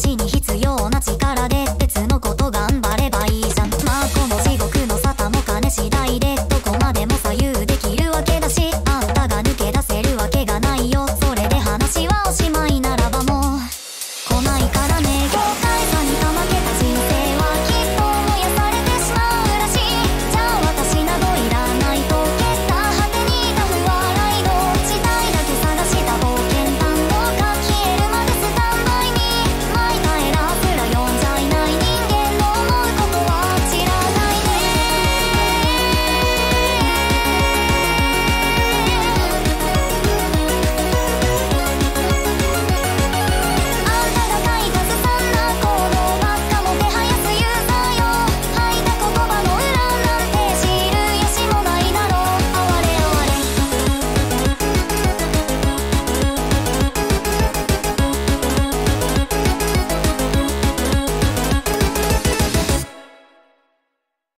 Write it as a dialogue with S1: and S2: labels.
S1: 街に